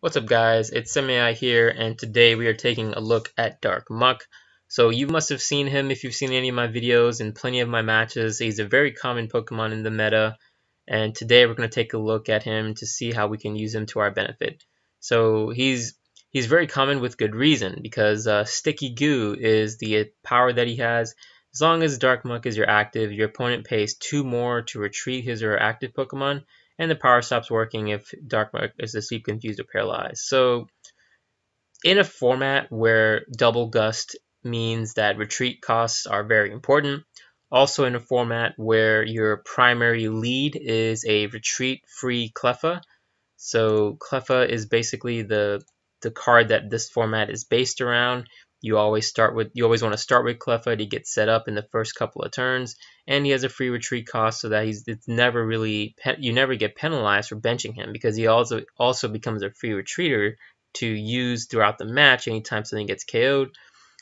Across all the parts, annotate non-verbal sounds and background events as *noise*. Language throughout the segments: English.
What's up guys, it's Semeai here and today we are taking a look at Dark Muk. So you must have seen him if you've seen any of my videos and plenty of my matches. He's a very common Pokemon in the meta and today we're going to take a look at him to see how we can use him to our benefit. So he's he's very common with good reason because uh, Sticky Goo is the power that he has. As long as Dark Muk is your active, your opponent pays 2 more to retreat his or her active Pokemon and the power stops working if Dark Muk is asleep, confused, or paralyzed. So in a format where double gust means that retreat costs are very important, also in a format where your primary lead is a retreat-free Cleffa. So Cleffa is basically the the card that this format is based around. You always start with you always want to start with Cleffa to get set up in the first couple of turns, and he has a free retreat cost so that he's it's never really you never get penalized for benching him because he also also becomes a free retreater to use throughout the match anytime something gets KO'd.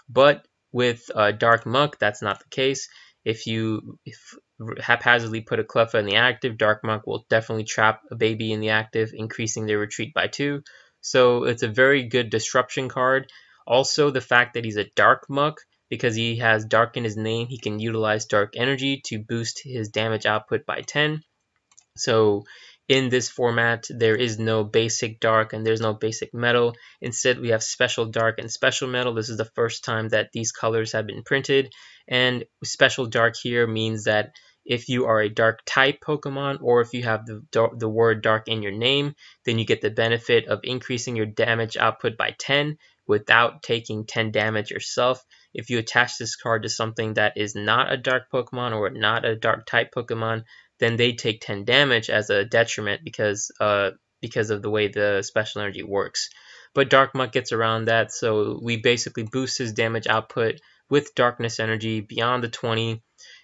But with uh, Dark Muk, that's not the case. If you if haphazardly put a Cleffa in the active, Dark Muk will definitely trap a baby in the active, increasing their retreat by two. So it's a very good disruption card also, the fact that he's a Dark Muk, because he has Dark in his name, he can utilize Dark Energy to boost his damage output by 10. So in this format, there is no basic dark and there's no basic metal. Instead, we have special dark and special metal. This is the first time that these colors have been printed. And special dark here means that if you are a dark type Pokemon or if you have the, the word dark in your name, then you get the benefit of increasing your damage output by 10 without taking 10 damage yourself. If you attach this card to something that is not a dark Pokemon or not a dark type Pokemon, then they take 10 damage as a detriment because uh, because of the way the special energy works. But Dark Muk gets around that, so we basically boost his damage output with Darkness Energy beyond the 20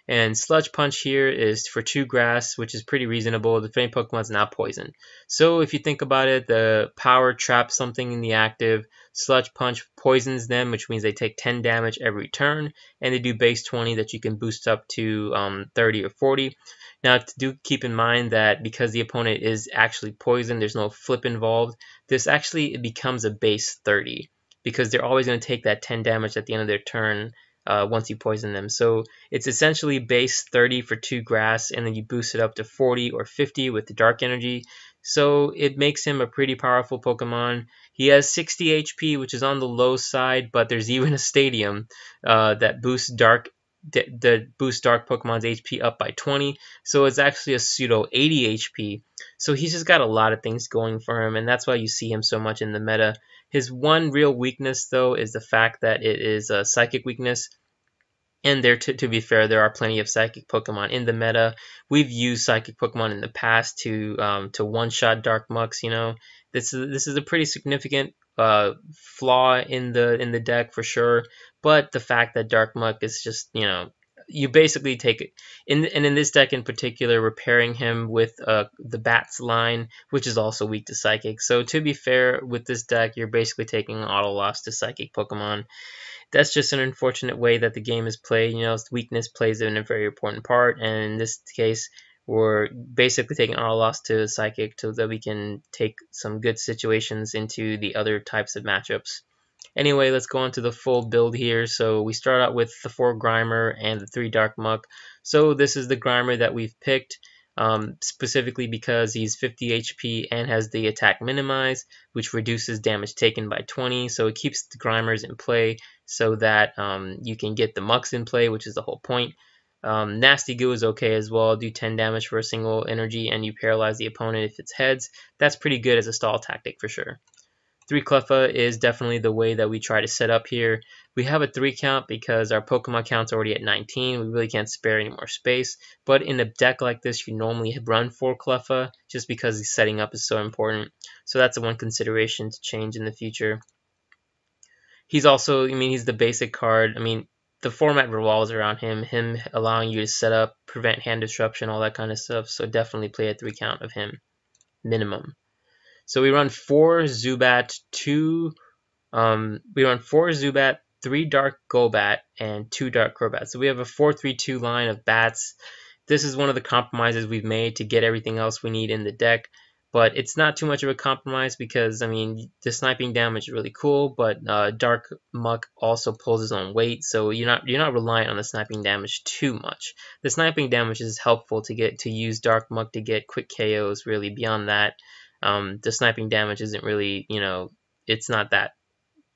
and Sludge Punch here is for 2 grass, which is pretty reasonable. The Pokemon is not poison. So if you think about it, the power traps something in the active. Sludge Punch poisons them, which means they take 10 damage every turn. And they do base 20 that you can boost up to um, 30 or 40. Now, do keep in mind that because the opponent is actually poisoned, there's no flip involved, this actually becomes a base 30 because they're always going to take that 10 damage at the end of their turn uh, once you poison them. So it's essentially base 30 for 2 grass, and then you boost it up to 40 or 50 with the dark energy. So it makes him a pretty powerful Pokemon. He has 60 HP, which is on the low side, but there's *laughs* even a stadium uh, that boosts dark that boosts dark Pokemon's HP up by 20. So it's actually a pseudo 80 HP. So he's just got a lot of things going for him, and that's why you see him so much in the meta. His one real weakness, though, is the fact that it is a psychic weakness. And there, to, to be fair, there are plenty of psychic Pokemon in the meta. We've used psychic Pokemon in the past to um, to one-shot Dark Muks. You know, this is this is a pretty significant uh, flaw in the in the deck for sure. But the fact that Dark Muk is just you know you basically take it in and in this deck in particular repairing him with uh, the bats line which is also weak to psychic. So to be fair with this deck you're basically taking auto loss to psychic pokemon. That's just an unfortunate way that the game is played. You know weakness plays in a very important part and in this case we're basically taking auto loss to psychic so that we can take some good situations into the other types of matchups Anyway, let's go on to the full build here. So we start out with the 4 Grimer and the 3 Dark Muk. So this is the Grimer that we've picked. Um, specifically because he's 50 HP and has the attack minimize, which reduces damage taken by 20. So it keeps the Grimers in play so that um, you can get the Muks in play, which is the whole point. Um, Nasty Goo is okay as well. Do 10 damage for a single energy and you paralyze the opponent if it's heads. That's pretty good as a stall tactic for sure. 3 Cleffa is definitely the way that we try to set up here. We have a 3 count because our Pokemon count's already at 19. We really can't spare any more space. But in a deck like this, you normally run 4 Cleffa just because the setting up is so important. So that's the one consideration to change in the future. He's also, I mean, he's the basic card. I mean, the format revolves around him, him allowing you to set up, prevent hand disruption, all that kind of stuff. So definitely play a 3 count of him, minimum. So we run four Zubat, two, um, we run four Zubat, three Dark Golbat, and two Dark Crobat. So we have a 4-3-2 line of bats. This is one of the compromises we've made to get everything else we need in the deck. but it's not too much of a compromise because I mean the sniping damage is really cool, but uh, Dark Muk also pulls his own weight, so you're not you're not reliant on the sniping damage too much. The sniping damage is helpful to get to use Dark Muk to get quick KOs. Really, beyond that, um, the sniping damage isn't really you know it's not that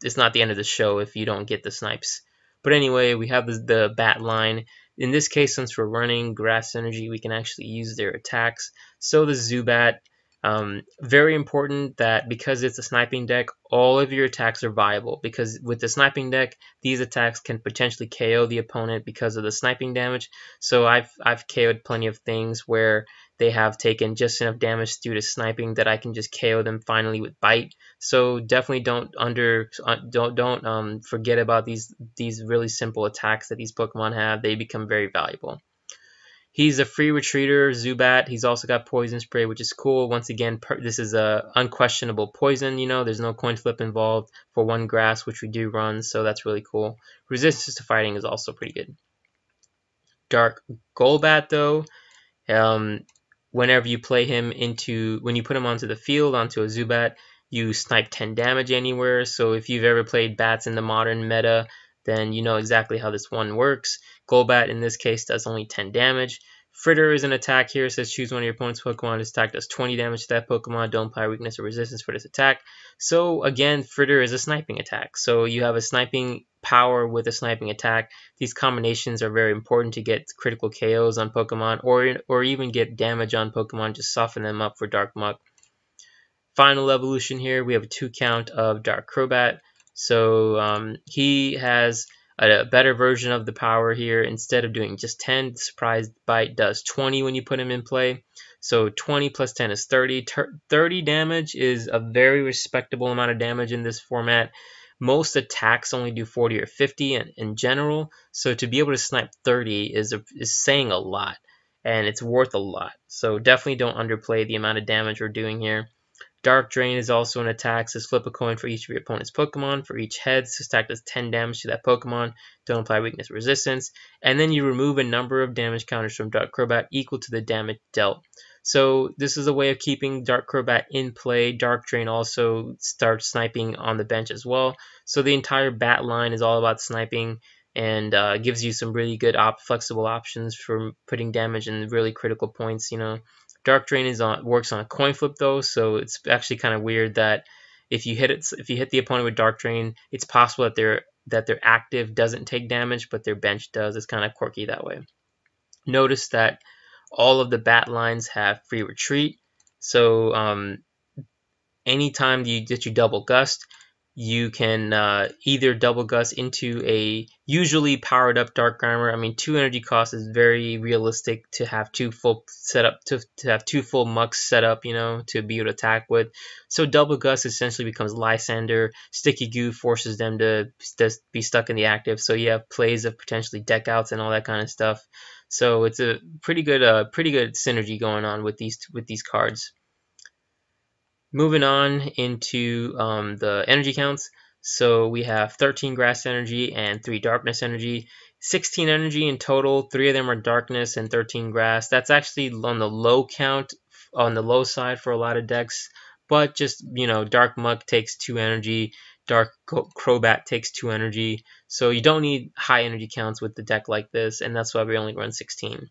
it's not the end of the show if you don't get the snipes. But anyway, we have the, the bat line. In this case, since we're running grass energy, we can actually use their attacks. So the Zubat um, very important that because it's a sniping deck, all of your attacks are viable. Because with the sniping deck, these attacks can potentially KO the opponent because of the sniping damage. So I've I've KO'd plenty of things where they have taken just enough damage due to sniping that I can just KO them finally with bite. So definitely don't under uh, don't don't um, forget about these these really simple attacks that these Pokemon have. They become very valuable. He's a free retreater, Zubat. He's also got poison spray, which is cool. Once again, this is a unquestionable poison. You know, there's no coin flip involved for one grass, which we do run, so that's really cool. Resistance to fighting is also pretty good. Dark Golbat, though, um, whenever you play him into, when you put him onto the field, onto a Zubat, you snipe 10 damage anywhere. So if you've ever played bats in the modern meta, then you know exactly how this one works. Golbat in this case does only 10 damage. Fritter is an attack here. Says choose one of your opponent's Pokemon. This attack does 20 damage to that Pokemon. Don't apply weakness or resistance for this attack. So again, Fritter is a sniping attack. So you have a sniping power with a sniping attack. These combinations are very important to get critical KOs on Pokemon or, or even get damage on Pokemon. Just soften them up for Dark Muk. Final evolution here, we have a two count of Dark Crobat. So um, he has a better version of the power here. Instead of doing just 10, the surprise bite does 20 when you put him in play. So 20 plus 10 is 30. 30 damage is a very respectable amount of damage in this format. Most attacks only do 40 or 50 in, in general. So to be able to snipe 30 is, a, is saying a lot. And it's worth a lot. So definitely don't underplay the amount of damage we're doing here. Dark Drain is also an attack. Says flip a coin for each of your opponent's Pokemon. For each head, this attack does 10 damage to that Pokemon. Don't apply weakness resistance. And then you remove a number of damage counters from Dark Crobat equal to the damage dealt. So this is a way of keeping Dark Crobat in play. Dark Drain also starts sniping on the bench as well. So the entire bat line is all about sniping and uh, gives you some really good op flexible options for putting damage in really critical points. You know, Dark Drain is on works on a coin flip though, so it's actually kind of weird that if you hit it, if you hit the opponent with Dark Drain, it's possible that their that their active doesn't take damage, but their bench does. It's kind of quirky that way. Notice that all of the bat lines have free retreat, so um, anytime you, that you double gust, you can uh, either double gust into a usually powered up dark grimer. I mean, two energy cost is very realistic to have two full setup to, to have two full muks set up, you know, to be able to attack with. So double gust essentially becomes Lysandre. Sticky goo forces them to just be stuck in the active. So you have plays of potentially deck outs and all that kind of stuff. So it's a pretty good, uh, pretty good synergy going on with these with these cards. Moving on into um, the energy counts. So we have 13 grass energy and 3 darkness energy. 16 energy in total. 3 of them are darkness and 13 grass. That's actually on the low count, on the low side for a lot of decks. But just, you know, Dark Muk takes 2 energy. Dark Crobat takes 2 energy. So you don't need high energy counts with the deck like this. And that's why we only run 16.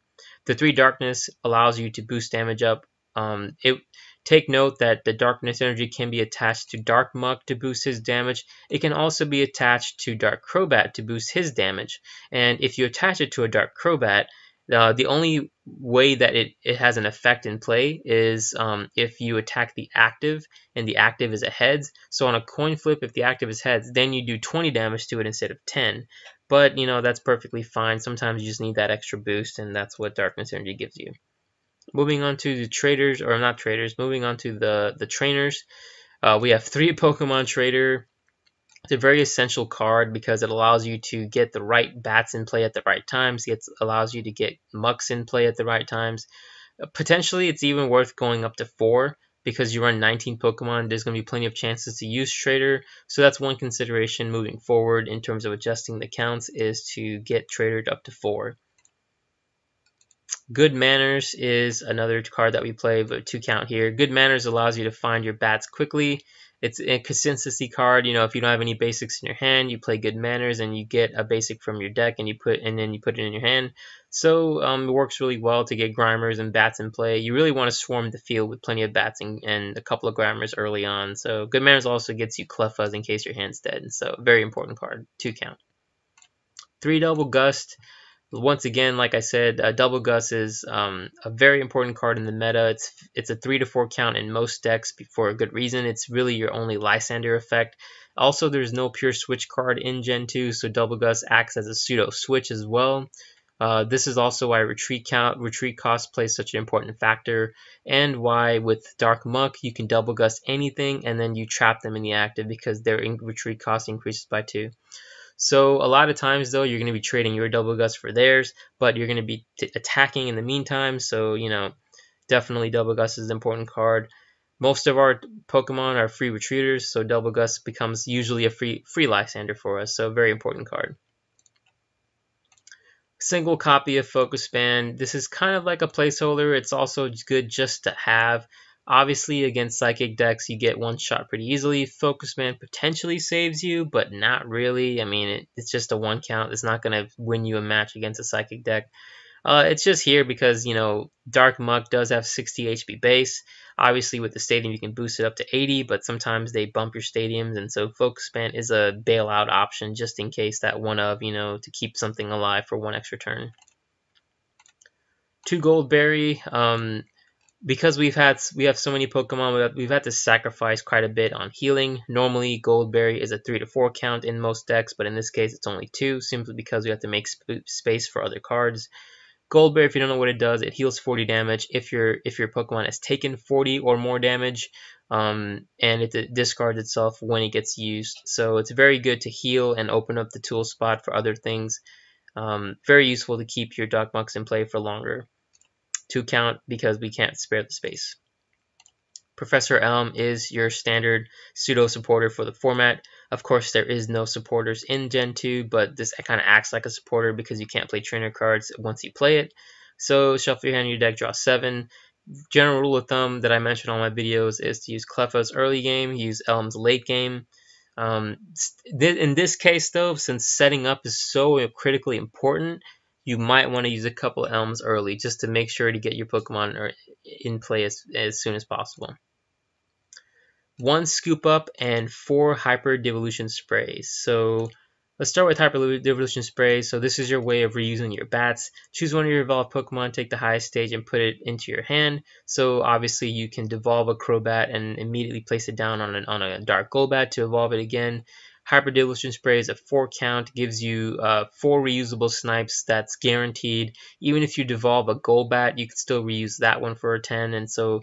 The 3 darkness allows you to boost damage up. Um, it Take note that the darkness energy can be attached to Dark Muk to boost his damage. It can also be attached to Dark Crobat to boost his damage. And if you attach it to a Dark Crobat, uh, the only way that it, it has an effect in play is um, if you attack the active and the active is a heads. So on a coin flip, if the active is heads, then you do 20 damage to it instead of 10. But, you know, that's perfectly fine. Sometimes you just need that extra boost, and that's what Darkness Energy gives you. Moving on to the traders, or not traders, moving on to the, the trainers. Uh, we have three *laughs* Pokemon Trader. It's a very essential card because it allows you to get the right bats in play at the right times. It allows you to get muks in play at the right times. Uh, potentially, it's even worth going up to four because you run 19 Pokemon. There's going to be plenty of chances to use Trader. So that's one consideration moving forward in terms of adjusting the counts is to get Trader up to four. Good Manners is another card that we play, but two count here. Good Manners allows you to find your bats quickly. It's a consistency card. You know, if you don't have any basics in your hand, you play Good Manners and you get a basic from your deck, and you put and then you put it in your hand. So um, it works really well to get Grimers and bats in play. You really want to swarm the field with plenty of bats and, and a couple of Grimers early on. So Good Manners also gets you Clefairs in case your hand's dead. So very important card. Two count. Three double gust once again, like I said, uh, Double Gust is um, a very important card in the meta. It's it's a three to four count in most decks for a good reason. It's really your only Lysandre effect. Also, there's no pure switch card in Gen 2, so Double Gust acts as a pseudo switch as well. Uh, this is also why retreat count, retreat cost plays such an important factor, and why with Dark Muk you can double gust anything and then you trap them in the active because their retreat cost increases by two. So a lot of times though, you're going to be trading your double gust for theirs, but you're going to be attacking in the meantime. So, you know, definitely double gust is an important card. Most of our Pokemon are free retreaters, so double gust becomes usually a free free Lysandre for us. So very important card. Single copy of Focus Band. This is kind of like a placeholder. It's also good just to have. Obviously, against Psychic decks, you get one shot pretty easily. Focus Band potentially saves you, but not really. I mean, it, it's just a one count. It's not going to win you a match against a Psychic deck. Uh, it's just here because, you know, Dark Muk does have 60 HP base. Obviously, with the stadium, you can boost it up to 80, but sometimes they bump your stadiums, and so Focus Band is a bailout option just in case that one of, you know, to keep something alive for one extra turn. Two Goldberry. Um, because we've had we have so many Pokemon, we've had to sacrifice quite a bit on healing. Normally, Goldberry is a three to four count in most decks, but in this case, it's only two, simply because we have to make sp space for other cards. Goldberry, if you don't know what it does, it heals 40 damage if your if your Pokemon has taken 40 or more damage, um, and it discards itself when it gets used. So it's very good to heal and open up the tool spot for other things. Um, very useful to keep your Muks in play for longer to count because we can't spare the space. Professor Elm is your standard pseudo supporter for the format. Of course, there is no supporters in Gen 2, but this kind of acts like a supporter because you can't play trainer cards once you play it. So shuffle your hand in your deck, draw 7. General rule of thumb that I mentioned on my videos is to use Clefairs early game, use Elm's late game. Um, in this case, though, since setting up is so critically important, you might want to use a couple elms early just to make sure to get your Pokemon er, in play as, as soon as possible. One scoop up and four hyper devolution sprays. So let's start with hyper devolution sprays. So this is your way of reusing your bats. Choose one of your evolved Pokemon, take the highest stage and put it into your hand. So obviously you can devolve a Crobat and immediately place it down on, an, on a Dark Golbat to evolve it again. Hyper Devolution Spray is a 4 count, gives you uh, 4 reusable snipes that's guaranteed. Even if you devolve a Golbat, you can still reuse that one for a 10. And so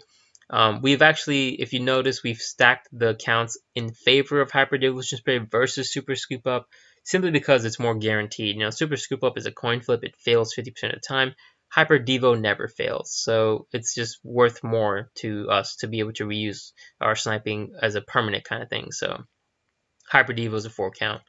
um, we've actually, if you notice, we've stacked the counts in favor of Hyper Devolution Spray versus Super Scoop Up simply because it's more guaranteed. Know, Super Scoop Up is a coin flip, it fails 50% of the time. Hyper Devo never fails, so it's just worth more to us to be able to reuse our sniping as a permanent kind of thing. So Hyper Devo is a four count.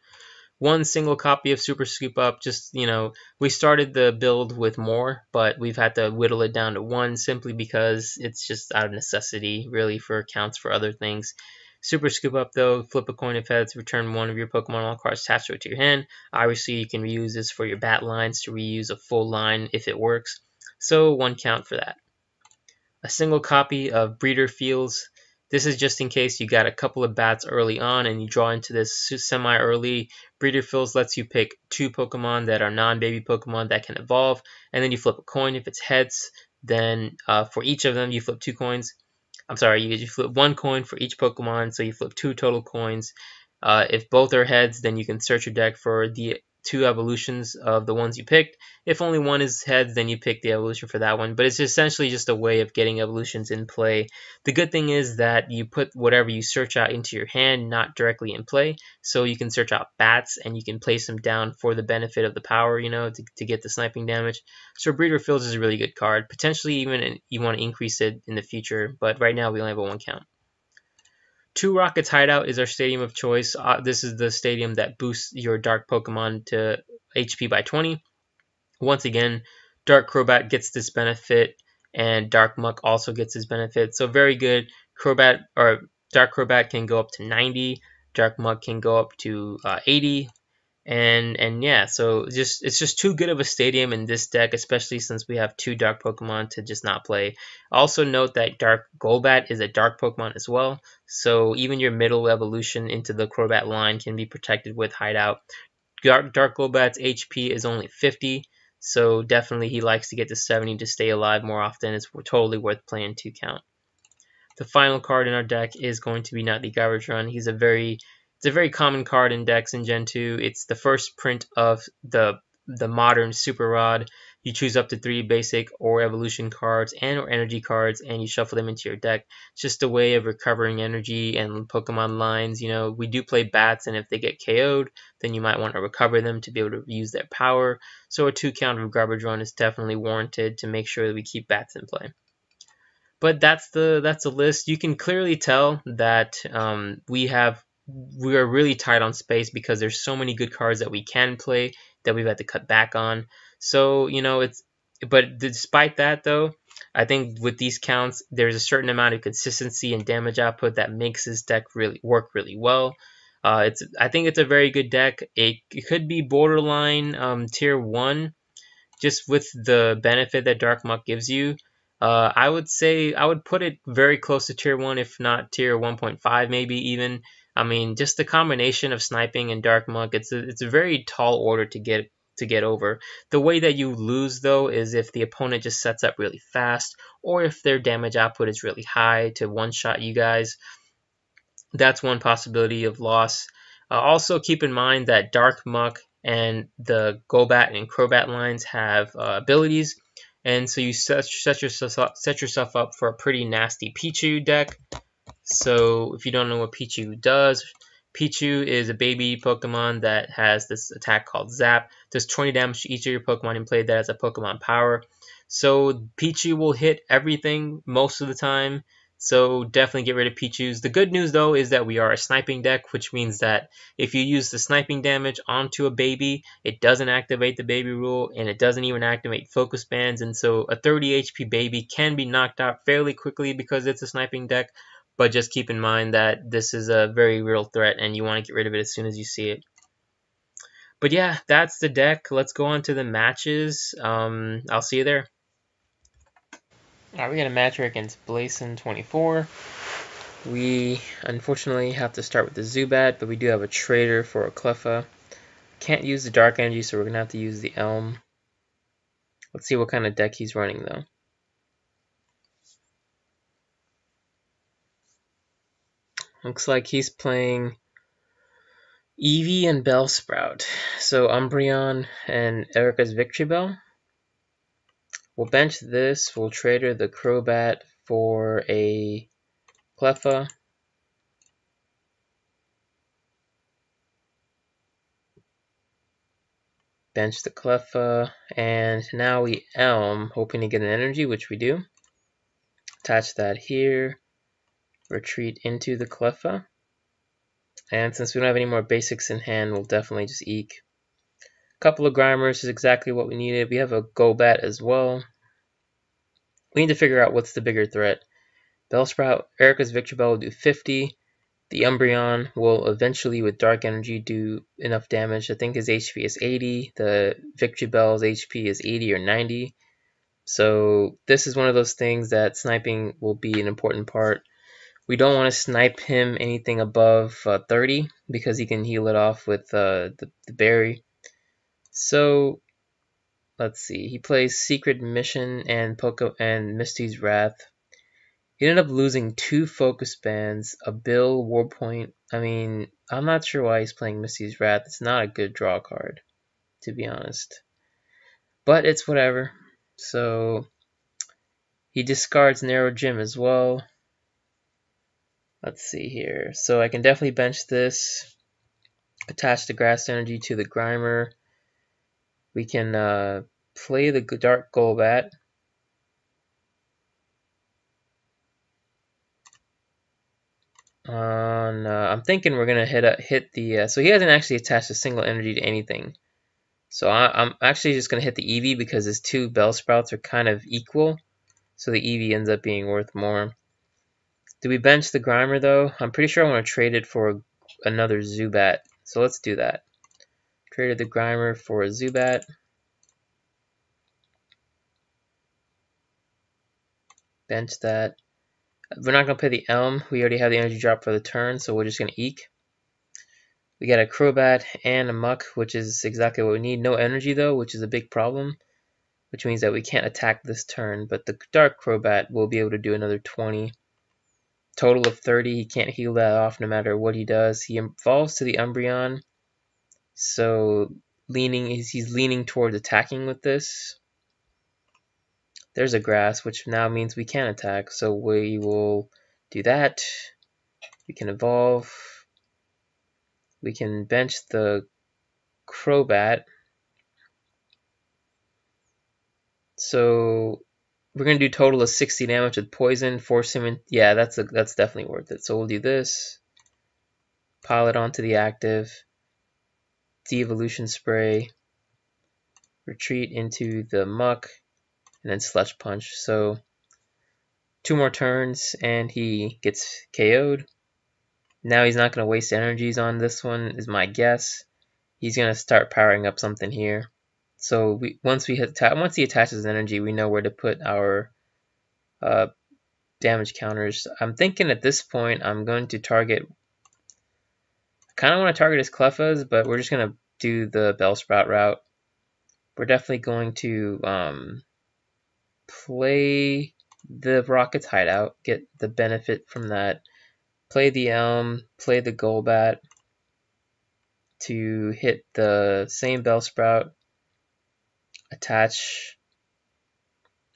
One single copy of Super Scoop Up, just, you know, we started the build with more, but we've had to whittle it down to one simply because it's just out of necessity, really, for accounts for other things. Super Scoop Up, though, flip a coin of heads, return one of your Pokemon all cards attached to it to your hand. Obviously, you can reuse this for your bat lines to reuse a full line if it works. So, one count for that. A single copy of Breeder Fields. This is just in case you got a couple of bats early on and you draw into this semi-early. Breeder Fields lets you pick two Pokemon that are non-baby Pokemon that can evolve, and then you flip a coin. If it's heads, then uh, for each of them you flip two coins. I'm sorry, you, you flip one coin for each Pokemon, so you flip two total coins. Uh, if both are heads, then you can search your deck for the two evolutions of the ones you picked. If only one is heads, then you pick the evolution for that one. But it's essentially just a way of getting evolutions in play. The good thing is that you put whatever you search out into your hand, not directly in play. So you can search out bats and you can place them down for the benefit of the power, you know, to, to get the sniping damage. So Breeder Fields is a really good card. Potentially even you want to increase it in the future, but right now we only have a one count. Two Rockets Hideout is our stadium of choice. Uh, this is the stadium that boosts your dark Pokemon to HP by 20. Once again, Dark Crobat gets this benefit, and Dark Muk also gets this benefit. So very good. Crobat or Dark Crobat can go up to 90. Dark Muk can go up to uh, 80 and and yeah so just it's just too good of a stadium in this deck especially since we have two dark pokemon to just not play. Also note that dark golbat is a dark pokemon as well so even your middle evolution into the crobat line can be protected with hideout. Dark, dark golbat's hp is only 50 so definitely he likes to get to 70 to stay alive more often. It's totally worth playing two count. The final card in our deck is going to be Nightly Garbage Run. He's a very it's a very common card in decks in Gen 2. It's the first print of the the modern Super Rod. You choose up to three basic or evolution cards and or energy cards and you shuffle them into your deck. It's just a way of recovering energy and Pokemon lines. You know, we do play bats and if they get KO'd, then you might want to recover them to be able to use their power. So a two count of garbage run is definitely warranted to make sure that we keep bats in play. But that's the that's the list. You can clearly tell that um, we have we are really tight on space because there's so many good cards that we can play that we've had to cut back on. So, you know, it's but despite that though, I think with these counts, there's a certain amount of consistency and damage output that makes this deck really work really well. Uh, it's I think it's a very good deck. It, it could be borderline um, tier one, just with the benefit that Dark Muk gives you. Uh, I would say I would put it very close to tier one, if not tier 1.5, maybe even. I mean, just the combination of sniping and Dark Muk, it's a, it's a very tall order to get to get over. The way that you lose though is if the opponent just sets up really fast or if their damage output is really high to one-shot you guys. That's one possibility of loss. Uh, also keep in mind that Dark Muk and the Golbat and Crobat lines have uh, abilities and so you set, set, yourself set yourself up for a pretty nasty Pichu deck. So if you don't know what Pichu does, Pichu is a baby Pokemon that has this attack called Zap. Does 20 damage to each of your Pokemon and play that as a Pokemon power. So Pichu will hit everything most of the time. So definitely get rid of Pichus. The good news though is that we are a sniping deck, which means that if you use the sniping damage onto a baby, it doesn't activate the baby rule and it doesn't even activate focus bands. And so a 30 HP baby can be knocked out fairly quickly because it's a sniping deck. But just keep in mind that this is a very real threat and you want to get rid of it as soon as you see it. But yeah, that's the deck. Let's go on to the matches. Um, I'll see you there. Alright, we got a match here against Blason24. We unfortunately have to start with the Zubat, but we do have a trader for a Cleffa. Can't use the Dark Energy, so we're going to have to use the Elm. Let's see what kind of deck he's running, though. Looks like he's playing Eevee and Bellsprout. So Umbreon and Erika's Victreebel. We'll bench this. We'll trader the Crobat for a Cleffa. Bench the Cleffa. And now we Elm, hoping to get an energy, which we do. Attach that here retreat into the Cleffa. And since we don't have any more basics in hand, we'll definitely just Eek. A couple of Grimers is exactly what we needed. We have a Golbat as well. We need to figure out what's the bigger threat. Bellsprout, Erika's Victreebel will do 50. The Umbreon will eventually, with Dark Energy, do enough damage. I think his HP is 80. The Victreebel's HP is 80 or 90. So this is one of those things that sniping will be an important part. We don't want to snipe him anything above uh, 30 because he can heal it off with uh, the, the berry. So let's see. He plays Secret Mission and Poco and Misty's Wrath. He ended up losing two focus bands, a Bill Warp Point. I mean, I'm not sure why he's playing Misty's Wrath. It's not a good draw card, to be honest. But it's whatever. So he discards Narrow Gym as well. Let's see here. So I can definitely bench this. Attach the grass energy to the Grimer. We can uh, play the Dark Golbat. On, uh, I'm thinking we're gonna hit a, hit the. Uh, so he hasn't actually attached a single energy to anything. So I, am actually just going to hit the Eevee because his two Bellsprouts are kind of equal. So the Eevee ends up being worth more. Do we bench the Grimer though? I'm pretty sure I want to trade it for another Zubat. So let's do that. Traded the Grimer for a Zubat. Bench that. We're not going to play the Elm. We already have the energy drop for the turn, so we're just going to Eek. We got a Crobat and a Muk, which is exactly what we need. No energy though, which is a big problem, which means that we can't attack this turn, but the Dark Crobat will be able to do another 20. Total of 30, he can't heal that off no matter what he does. He evolves to the Umbreon, so leaning is he's leaning towards attacking with this. There's a grass, which now means we can attack, so we will do that. We can evolve we can bench the Crobat. So we're gonna do total of 60 damage with poison, force him in. Yeah, that's a, that's definitely worth it. So we'll do this. Pile it onto the active. De-evolution spray. Retreat into the muk, and then sludge punch. So two more turns, and he gets KO'd. Now he's not going to waste energies on this one, is my guess. He's going to start powering up something here. So we, once we once he attaches energy, we know where to put our uh, damage counters. I'm thinking at this point I'm going to target. I kind of want to target his Cleffas, but we're just going to do the Bellsprout route. We're definitely going to um, play the Rocket's Hideout, get the benefit from that play the Elm, play the Golbat to hit the same Bellsprout, attach.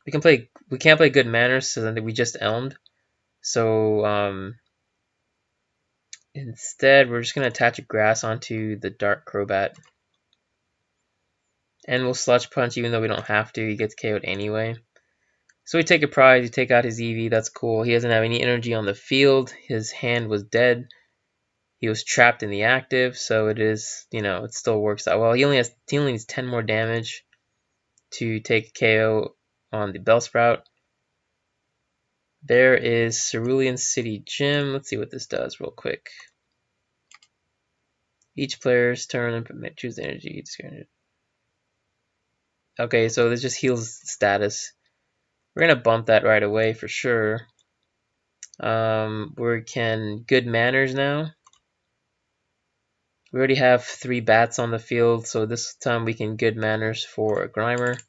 We can play. We can't play Good Manners, so then we just Elmed. So um, instead, we're just gonna attach a Grass onto the Dark Crobat, and we'll Sludge Punch even though we don't have to. He gets KO'd anyway. So we take a prize, we take out his Eevee. that's cool. He doesn't have any energy on the field. His hand was dead. He was trapped in the active, so it is, you know, it still works out well. He only has he only needs 10 more damage to take KO on the Bellsprout. There is Cerulean City Gym. Let's see what this does real quick. Each player's turn and choose energy. Okay, so this just heals status. We're going to bump that right away for sure. Um, we can good manners now. We already have three bats on the field, so this time we can good manners for a Grimer.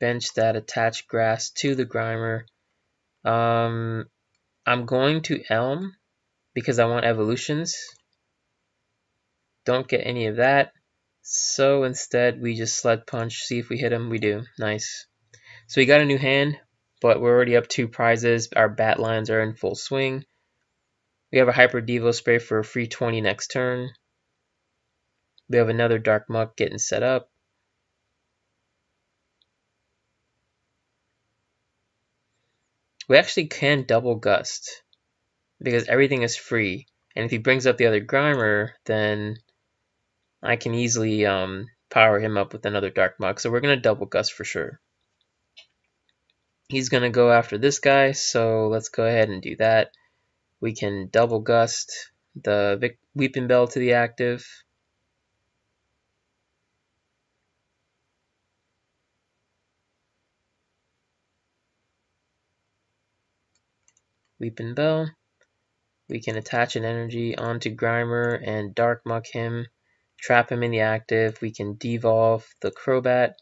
Bench that attach grass to the Grimer. Um, I'm going to Elm because I want evolutions. Don't get any of that. So instead, we just sludge punch, see if we hit him. We do. Nice. So we got a new hand, but we're already up two prizes. Our bat lines are in full swing. We have a Hyper Devo spray for a free 20 next turn. We have another Dark Muk getting set up. We actually can double Gust because everything is free. And if he brings up the other Grimer, then I can easily um, power him up with another Dark Muk. So we're going to double Gust for sure. He's going to go after this guy, so let's go ahead and do that. We can double Gust the Vic Weepinbell to the active. Weepinbell. We can attach an energy onto Grimer and Dark Muk him trap him in the active. We can devolve the Crobat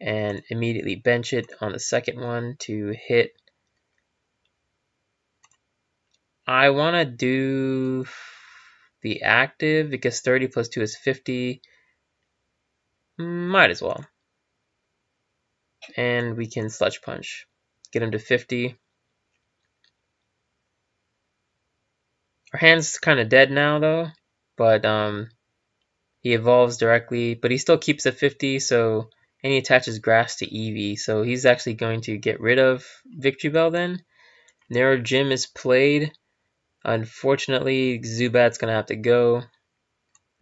and immediately bench it on the second one to hit. I want to do the active because 30 plus 2 is 50. Might as well. And we can Sludge Punch. Get him to 50. Our hand's kind of dead now though, but um, he evolves directly, but he still keeps a 50, so and he attaches grass to Eevee, so he's actually going to get rid of Victreebel then. Narrow Gym is played. Unfortunately, Zubat's going to have to go.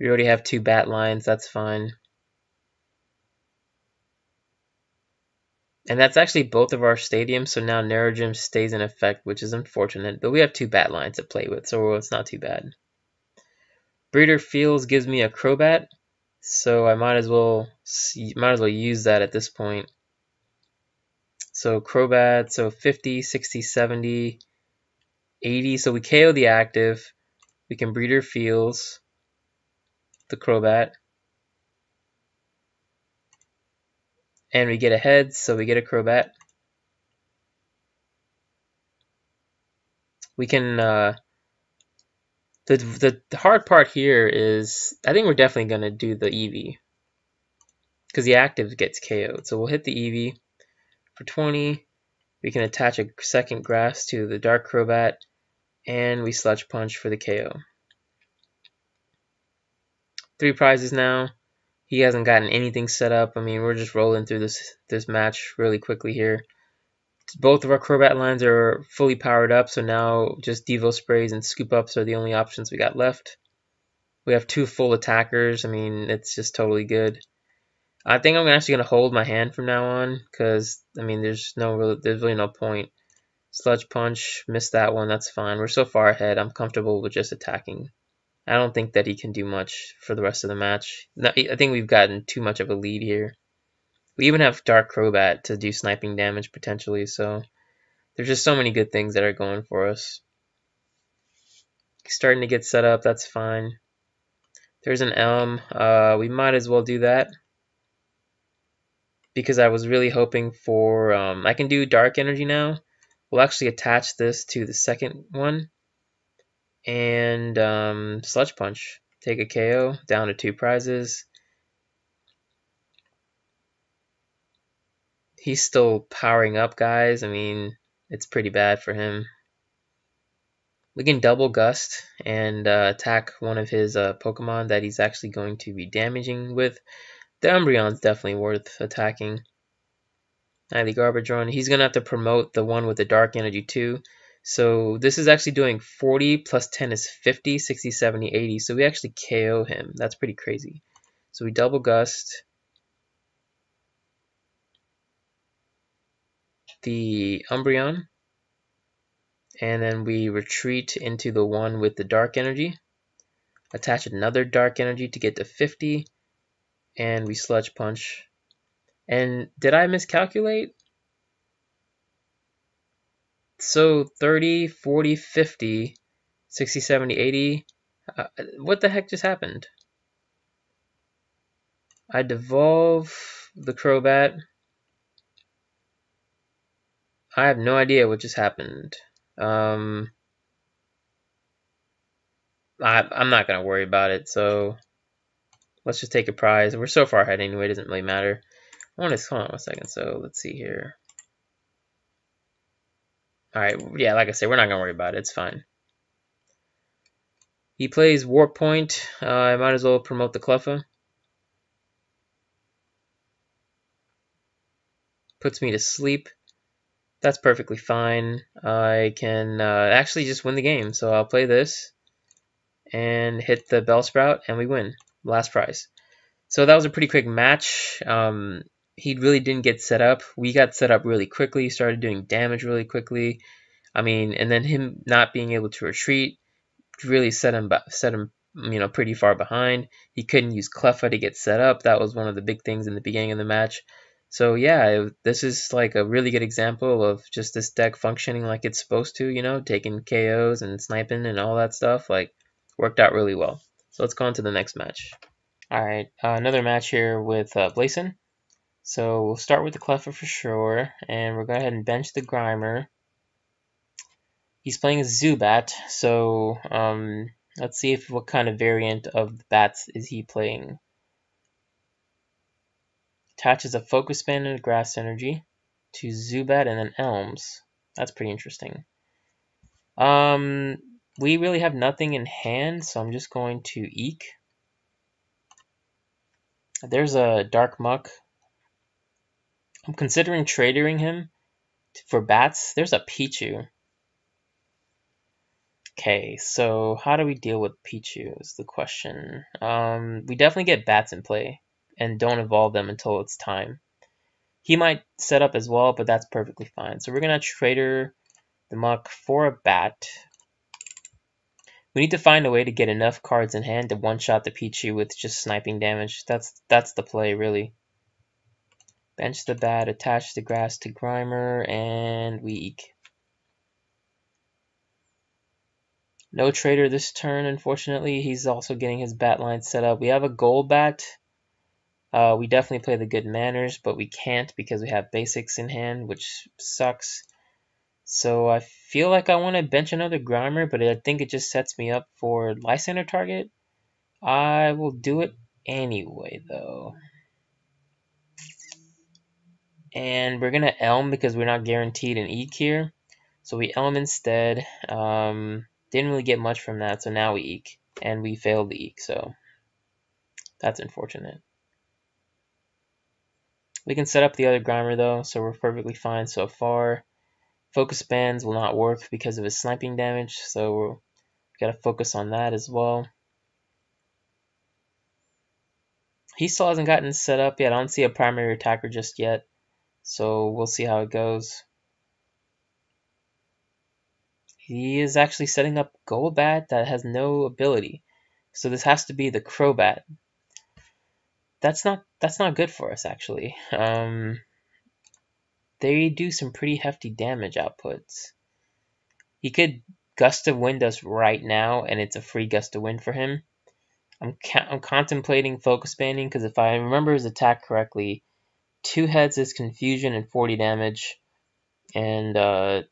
We already have two bat lines, that's fine. And that's actually both of our stadiums, so now Narrowgym stays in effect, which is unfortunate. But we have two bat lines to play with, so it's not too bad. Breeder Fields gives me a Crobat, so I might as well might as well use that at this point. So Crobat, so 50, 60, 70, 80. So we KO the active. We can Breeder Fields the Crobat. And we get a head, so we get a Crobat. We can, uh, the, the, the hard part here is, I think we're definitely going to do the Eevee. Because the active gets KO'd. So we'll hit the Eevee for 20. We can attach a second grass to the Dark Crobat. And we Sludge Punch for the KO. Three prizes now. He hasn't gotten anything set up. I mean, we're just rolling through this this match really quickly here. Both of our Crobat lines are fully powered up, so now just Devo Sprays and Scoop Ups are the only options we got left. We have two full attackers. I mean, it's just totally good. I think I'm actually gonna hold my hand from now on because I mean, there's no really, there's really no point. Sludge Punch, missed that one. That's fine. We're so far ahead. I'm comfortable with just attacking. I don't think that he can do much for the rest of the match. I think we've gotten too much of a lead here. We even have Dark Crobat to do sniping damage potentially, so there's just so many good things that are going for us. Starting to get set up, that's fine. There's an Elm. Uh, we might as well do that. Because I was really hoping for... Um, I can do Dark Energy now. We'll actually attach this to the second one and um, Sludge Punch. Take a KO, down to two prizes. He's still powering up, guys. I mean, it's pretty bad for him. We can double Gust and uh, attack one of his uh, Pokemon that he's actually going to be damaging with. The Umbreon's definitely worth attacking. Nightly Garbage Run. He's going to have to promote the one with the Dark Energy too. So this is actually doing 40 plus 10 is 50, 60, 70, 80. So we actually KO him. That's pretty crazy. So we double gust. The Umbreon. And then we retreat into the one with the dark energy. Attach another dark energy to get to 50. And we sludge punch. And did I miscalculate? So 30, 40, 50, 60, 70, 80. Uh, what the heck just happened? I devolve the Crobat. I have no idea what just happened. Um, I, I'm not going to worry about it, so let's just take a prize. We're so far ahead anyway, it doesn't really matter. I want to, hold on one second, so let's see here. Alright, yeah, like I said, we're not going to worry about it. It's fine. He plays Warp Point. Uh, I might as well promote the Cleffa. Puts me to sleep. That's perfectly fine. I can uh, actually just win the game. So I'll play this and hit the bell sprout, and we win. Last prize. So that was a pretty quick match. Um, he really didn't get set up. We got set up really quickly, started doing damage really quickly. I mean, and then him not being able to retreat really set him set him you know pretty far behind. He couldn't use Cleffa to get set up. That was one of the big things in the beginning of the match. So yeah, this is like a really good example of just this deck functioning like it's supposed to. You know, taking KOs and sniping and all that stuff. Like worked out really well. So let's go on to the next match. All right, uh, another match here with uh, Blaziken. So we'll start with the Cleffa for sure, and we'll go ahead and bench the Grimer. He's playing a Zubat, so um, let's see if what kind of variant of the bats is he playing. Attaches a Focus Band and a Grass Energy to Zubat and then Elms. That's pretty interesting. Um, we really have nothing in hand, so I'm just going to Eek. There's a Dark Muk. I'm considering trading him for bats. There's a Pichu. Okay, so how do we deal with Pichu is the question. Um, we definitely get bats in play and don't evolve them until it's time. He might set up as well, but that's perfectly fine. So we're going to trader the muk for a bat. We need to find a way to get enough cards in hand to one-shot the Pichu with just sniping damage. That's that's the play, really. Bench the bat, attach the grass to Grimer, and we eke. No trader this turn, unfortunately. He's also getting his bat line set up. We have a Golbat. Uh, we definitely play the good manners, but we can't because we have basics in hand, which sucks. So I feel like I want to bench another Grimer, but I think it just sets me up for Lysandre target. I will do it anyway, though. And we're going to Elm because we're not guaranteed an Eek here. So we Elm instead. Um, didn't really get much from that, so now we eke. And we failed the eke, so that's unfortunate. We can set up the other Grimer though, so we're perfectly fine so far. Focus bands will not work because of his sniping damage, so we'll gotta focus on that as well. He still hasn't gotten set up yet. I don't see a primary attacker just yet, so we'll see how it goes. He is actually setting up Golbat that has no ability. So this has to be the Crobat. That's not that's not good for us actually. Um, they do some pretty hefty damage outputs. He could gust of wind us right now, and it's a free gust of wind for him. I'm I'm contemplating focus banding because if I remember his attack correctly, two heads is confusion and 40 damage, and uh,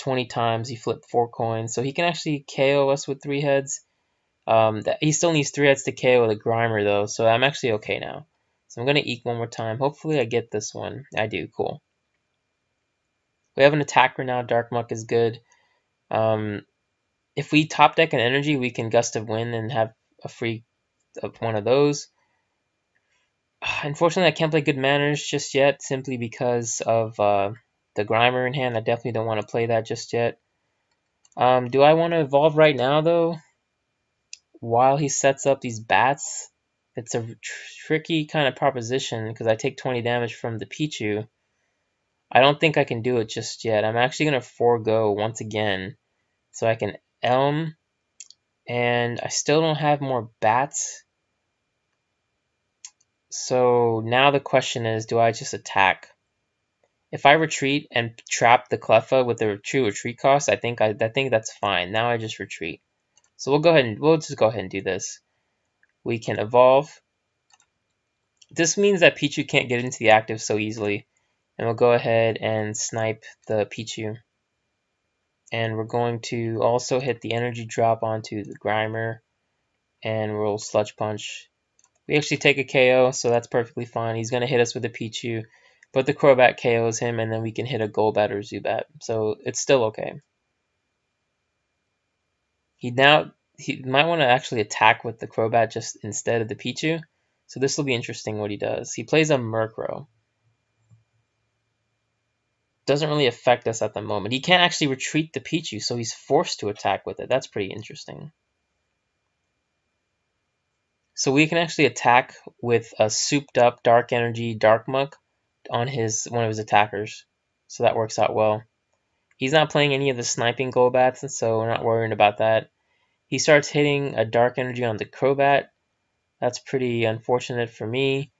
20 times. He flipped four coins, so he can actually KO us with three heads. Um, that, he still needs three heads to KO the Grimer though, so I'm actually okay now. So I'm gonna eek one more time. Hopefully I get this one. I do. Cool. We have an attacker now. Dark Muk is good. Um, if we top deck an energy, we can Gust of Wind and have a free of one of those. *sighs* Unfortunately, I can't play Good Manners just yet, simply because of uh, the Grimer in hand. I definitely don't want to play that just yet. Um, do I want to evolve right now, though? While he sets up these bats? It's a tr tricky kind of proposition because I take 20 damage from the Pichu. I don't think I can do it just yet. I'm actually going to forego once again so I can Elm and I still don't have more bats. So now the question is, do I just attack? If I retreat and trap the Cleffa with the true retreat cost, I think I, I think that's fine. Now I just retreat. So we'll go ahead and we'll just go ahead and do this. We can evolve. This means that Pichu can't get into the active so easily. And we'll go ahead and snipe the Pichu. And we're going to also hit the energy drop onto the Grimer. And we'll Sludge Punch. We actually take a KO, so that's perfectly fine. He's going to hit us with a Pichu. But the Crobat KOs him, and then we can hit a Golbat or Zubat. So it's still okay. He now he might want to actually attack with the Crobat just instead of the Pichu. So this will be interesting what he does. He plays a Murkrow. Doesn't really affect us at the moment. He can't actually retreat the Pichu, so he's forced to attack with it. That's pretty interesting. So we can actually attack with a souped up Dark Energy Dark Muk on his one of his attackers. So that works out well. He's not playing any of the sniping Golbats, so we're not worrying about that. He starts hitting a Dark Energy on the Crobat. That's pretty unfortunate for me.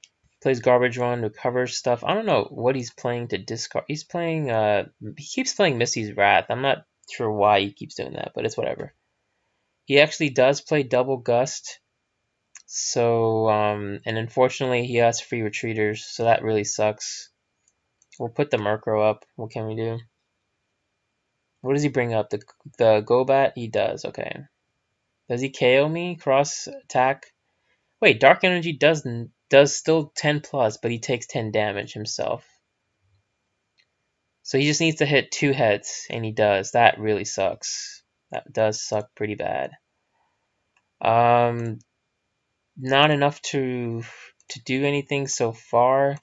Plays Garbage Run, recovers stuff. I don't know what he's playing to discard. He's playing, uh, he keeps playing Misty's Wrath. I'm not sure why he keeps doing that, but it's whatever. He actually does play Double Gust. So, um, and unfortunately he has free retreaters, so that really sucks. We'll put the Murkrow up. What can we do? What does he bring up? The the Golbat? He does, okay. Does he KO me? Cross attack? Wait, Dark Energy does, does still 10 plus, but he takes 10 damage himself. So he just needs to hit two heads, and he does. That really sucks. That does suck pretty bad. Um, not enough to to do anything so far.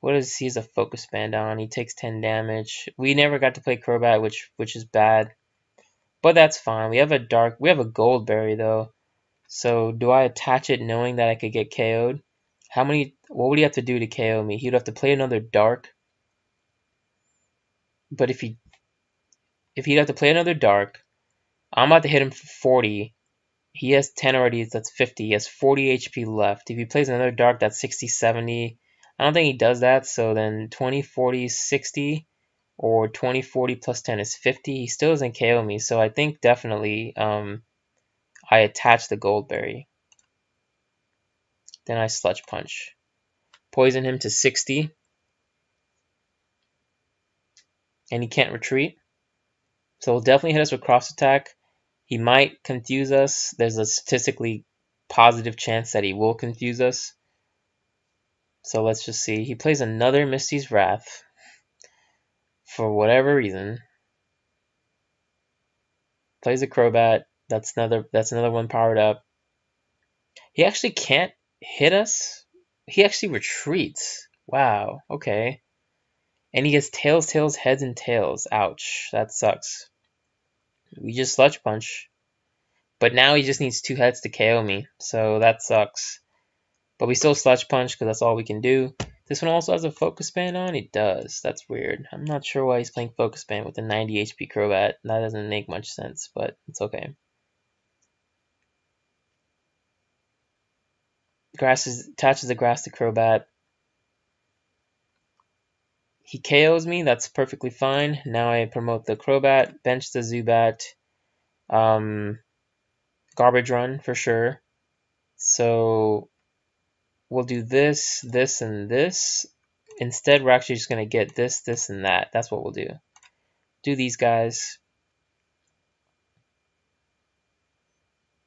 What is he has a focus band on? He takes 10 damage. We never got to play Crobat, which which is bad. But that's fine. We have a dark, we have a Gold Berry though. So do I attach it knowing that I could get KO'd? How many, what would he have to do to KO me? He would have to play another dark. But if he, if he'd have to play another dark, I'm about to hit him for 40. He has 10 already, that's 50. He has 40 HP left. If he plays another dark, that's 60, 70. I don't think he does that, so then 20, 40, 60 or 20, 40 plus 10 is 50. He still doesn't KO me, so I think definitely um, I attach the Gold Berry. Then I Sludge Punch. Poison him to 60. And he can't retreat. So he'll definitely hit us with Cross Attack. He might confuse us. There's a statistically positive chance that he will confuse us. So let's just see. He plays another Misty's Wrath for whatever reason. Plays a Crobat. That's another that's another one powered up. He actually can't hit us. He actually retreats. Wow, okay. And he gets tails, tails, heads, and tails. Ouch. That sucks. We just sludge punch. But now he just needs two heads to KO me. So that sucks. But we still sludge punch because that's all we can do. This one also has a focus band on? It does. That's weird. I'm not sure why he's playing focus band with a 90 HP Crobat. That doesn't make much sense, but it's okay. Grass is, attaches the grass to Crobat. He KOs me. That's perfectly fine. Now I promote the Crobat, bench the Zubat, um, garbage run for sure. So we'll do this, this, and this. Instead, we're actually just going to get this, this, and that. That's what we'll do. Do these guys.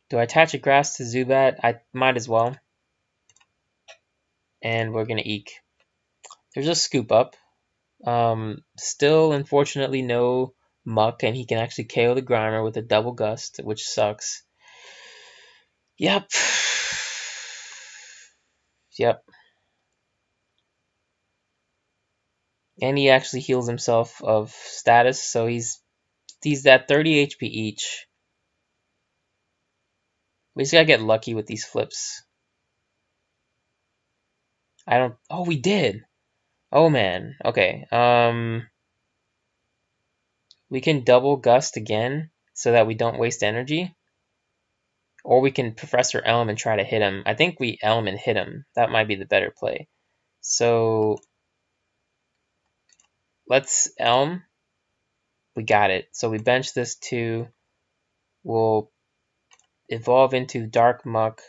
Do I attach a grass to Zubat? I might as well. And we're going to Eek. There's a scoop up. Um, still, unfortunately, no muk, and he can actually KO the Grimer with a double gust, which sucks. Yep. Yep. And he actually heals himself of status, so he's he's at 30 HP each. We just gotta get lucky with these flips. I don't. Oh, we did. Oh man. Okay. Um. We can double gust again so that we don't waste energy. Or we can Professor Elm and try to hit him. I think we Elm and hit him. That might be the better play. So let's Elm. We got it. So we bench this too. We'll evolve into Dark Muk.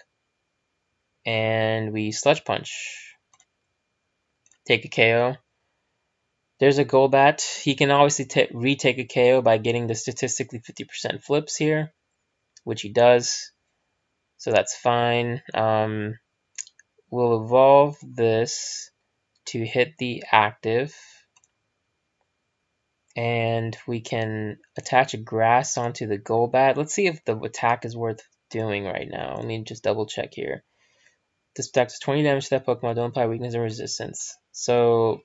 And we Sludge Punch. Take a KO. There's a Golbat. He can obviously retake a KO by getting the statistically 50% flips here, which he does so that's fine. Um, we'll evolve this to hit the active and we can attach a grass onto the Golbat. Let's see if the attack is worth doing right now. Let me just double check here. This attack does 20 damage to that Pokemon, don't apply weakness and resistance. So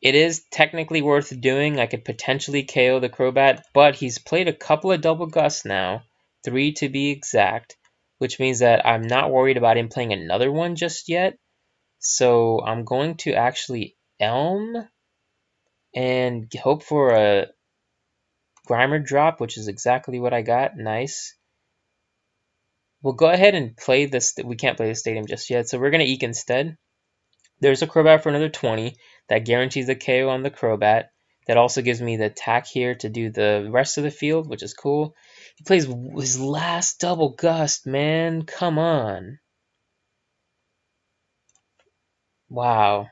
it is technically worth doing. I could potentially KO the Crobat, but he's played a couple of double gusts now, three to be exact which means that I'm not worried about him playing another one just yet. So I'm going to actually Elm and hope for a Grimer drop, which is exactly what I got. Nice. We'll go ahead and play this. We can't play the stadium just yet, so we're going to Eek instead. There's a Crobat for another 20. That guarantees a KO on the Crobat. That also gives me the attack here to do the rest of the field, which is cool. He plays his last double gust, man. Come on. Wow.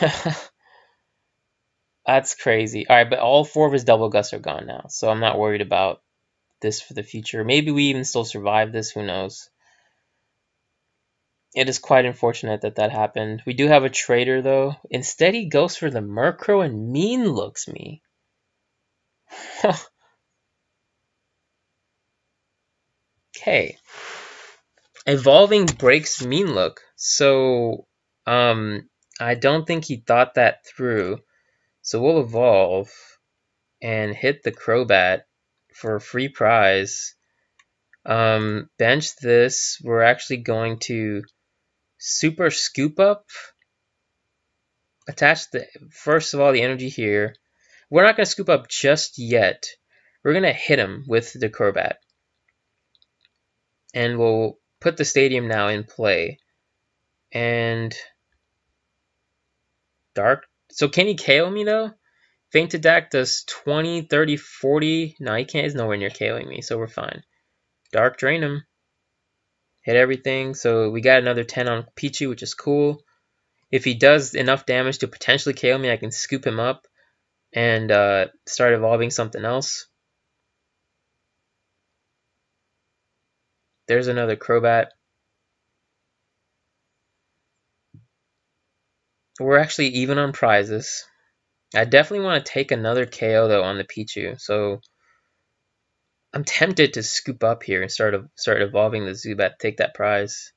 *laughs* That's crazy. All right, but all four of his double gusts are gone now, so I'm not worried about this for the future. Maybe we even still survive this. Who knows? It is quite unfortunate that that happened. We do have a trader, though. Instead, he goes for the Murkrow and mean looks me. *laughs* okay. Evolving breaks mean look. So, um, I don't think he thought that through. So we'll evolve and hit the Crobat for a free prize. Um, bench this. We're actually going to super scoop up. Attach the first of all the energy here. We're not going to scoop up just yet. We're going to hit him with the Crobat. And we'll put the stadium now in play. And Dark. So can he KO me though? Faint attack does 20, 30, 40. No, he can't. He's nowhere near KOing me, so we're fine. Dark Drain him. Hit everything. So we got another 10 on Pichu, which is cool. If he does enough damage to potentially KO me, I can scoop him up and uh, start evolving something else. There's another Crobat. We're actually even on prizes. I definitely want to take another KO though on the Pichu, so I'm tempted to scoop up here and start start evolving the Zubat, take that prize.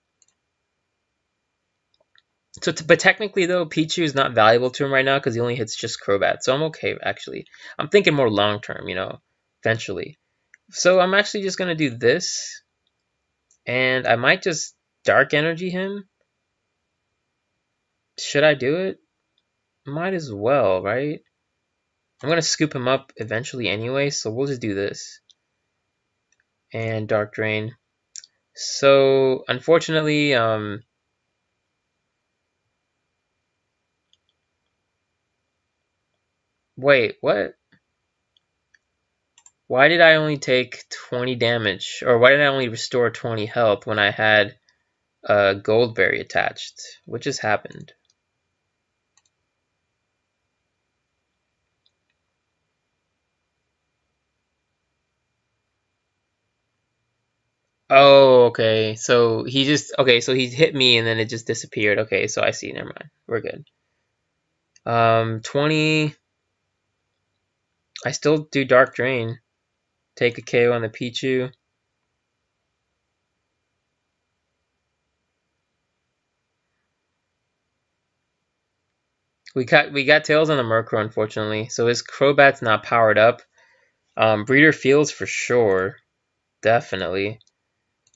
So, but technically though, Pichu is not valuable to him right now because he only hits just Crobat, so I'm okay actually. I'm thinking more long term, you know, eventually. So I'm actually just gonna do this, and I might just Dark Energy him should I do it? Might as well, right? I'm going to scoop him up eventually anyway, so we'll just do this. And Dark Drain. So, unfortunately, um, Wait, what? Why did I only take 20 damage? Or why did I only restore 20 health when I had a Gold Berry attached? What just happened? Oh, okay. So he just okay. So he hit me and then it just disappeared. Okay, so I see. Never mind. We're good. Um, twenty. I still do Dark Drain. Take a KO on the Pichu. We got we got tails on the Murkrow, unfortunately. So his Crobat's not powered up. Um, Breeder Fields for sure, definitely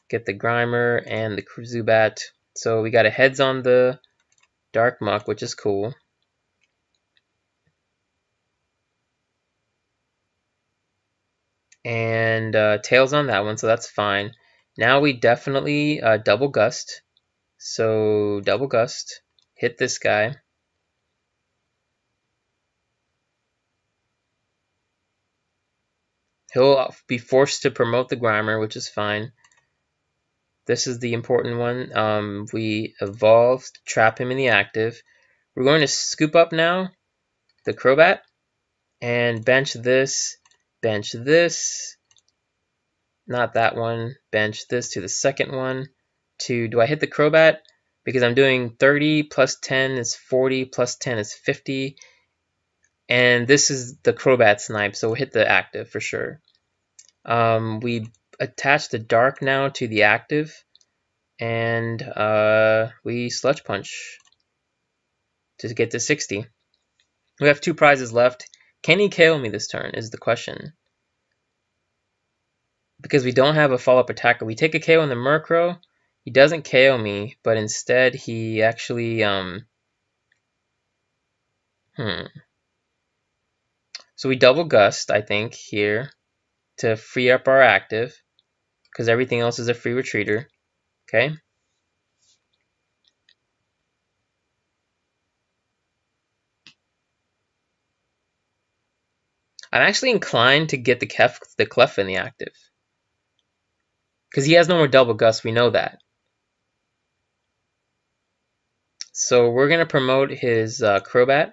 get the Grimer and the Zubat. So we got a heads on the Dark Muk, which is cool. And uh, tails on that one, so that's fine. Now we definitely uh, double gust. So double gust, hit this guy. He'll be forced to promote the Grimer, which is fine. This is the important one. Um, we evolved, trap him in the active. We're going to scoop up now the Crobat and bench this, bench this, not that one, bench this to the second one. To do I hit the Crobat? Because I'm doing 30 plus 10 is 40 plus 10 is 50. And this is the Crobat snipe, so we'll hit the active for sure. Um, we attach the dark now to the active and uh, we sludge punch to get to 60. We have two prizes left. Can he KO me this turn is the question. Because we don't have a follow-up attacker. We take a KO on the Murkrow. He doesn't KO me, but instead he actually... Um, hmm. So we double Gust, I think, here to free up our active because everything else is a free retreater. Okay. I'm actually inclined to get the Kef, the Clef in the active. Because he has no more double gust, we know that. So we're going to promote his uh, Crobat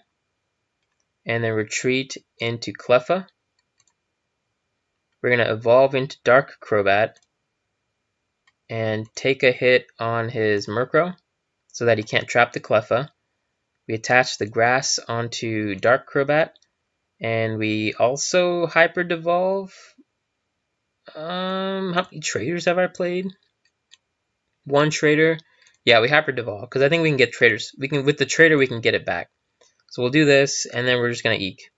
and then retreat into Cleffa. We're going to evolve into Dark Crobat and take a hit on his Murkrow so that he can't trap the Cleffa. We attach the grass onto Dark Crobat and we also Hyper Devolve. Um, how many traders have I played? One trader. Yeah, we Hyper Devolve because I think we can get traders. We can with the trader we can get it back. So we'll do this, and then we're just going to Eek.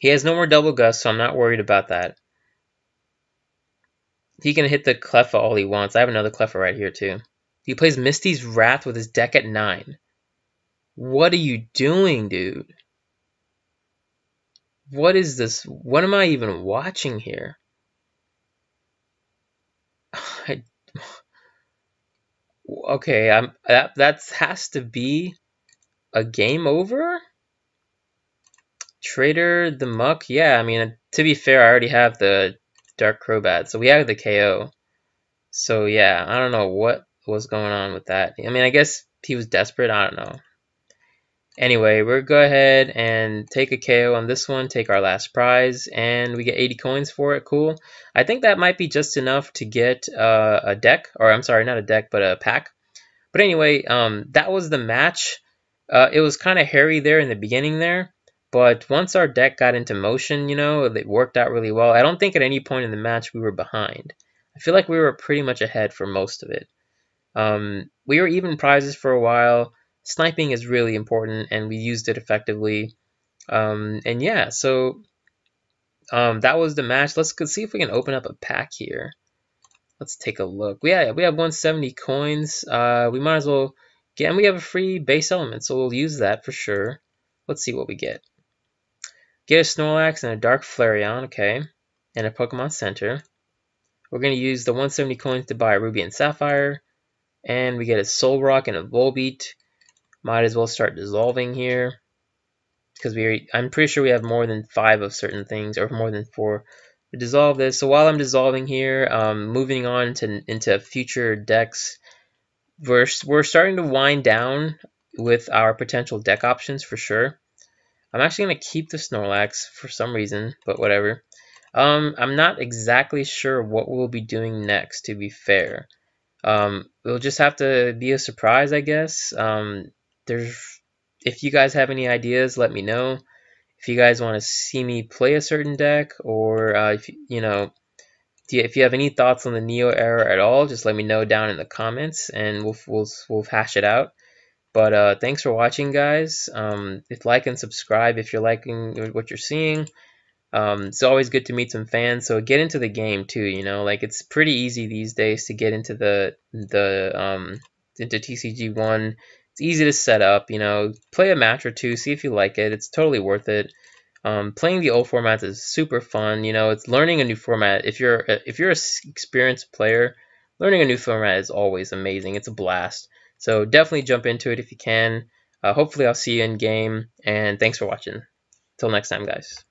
He has no more double gust, so I'm not worried about that. He can hit the Cleffa all he wants. I have another Cleffa right here, too. He plays Misty's Wrath with his deck at 9. What are you doing, dude? What is this? What am I even watching here? *sighs* I, *sighs* okay, I'm that that has to be a game over. Trader the Muk, yeah. I mean, to be fair, I already have the Dark Crobat, so we have the KO. So yeah, I don't know what was going on with that. I mean, I guess he was desperate. I don't know. Anyway, we'll go ahead and take a KO on this one, take our last prize, and we get 80 coins for it. Cool. I think that might be just enough to get uh, a deck, or I'm sorry, not a deck, but a pack. But anyway, um, that was the match. Uh, it was kind of hairy there in the beginning there, but once our deck got into motion, you know, it worked out really well. I don't think at any point in the match we were behind. I feel like we were pretty much ahead for most of it. Um, we were even prizes for a while sniping is really important and we used it effectively. Um, and yeah, so um, that was the match. Let's see if we can open up a pack here. Let's take a look. Yeah, we have 170 coins. Uh, we might as well get, and we have a free base element, so we'll use that for sure. Let's see what we get. Get a Snorlax and a Dark Flareon, okay, and a Pokemon Center. We're going to use the 170 coins to buy a Ruby and Sapphire, and we get a Solrock and a Volbeat. Might as well start dissolving here because we I'm pretty sure we have more than five of certain things or more than four to dissolve this. So while I'm dissolving here, um, moving on to into future decks, we're we're starting to wind down with our potential deck options for sure. I'm actually going to keep the Snorlax for some reason, but whatever. Um, I'm not exactly sure what we'll be doing next, to be fair. Um, it'll just have to be a surprise, I guess. Um, there's if you guys have any ideas, let me know. If you guys want to see me play a certain deck, or uh, if you know, if you have any thoughts on the Neo era at all, just let me know down in the comments, and we'll we'll we'll hash it out. But uh, thanks for watching, guys. Um, if like and subscribe if you're liking what you're seeing. Um, it's always good to meet some fans. So get into the game too. You know, like it's pretty easy these days to get into the the um, into TCGOne it's easy to set up, you know, play a match or two, see if you like it. It's totally worth it. Um, playing the old formats is super fun. You know, it's learning a new format. If you're if you're an experienced player, learning a new format is always amazing. It's a blast. So definitely jump into it if you can. Uh, hopefully, I'll see you in game. And thanks for watching. Till next time, guys.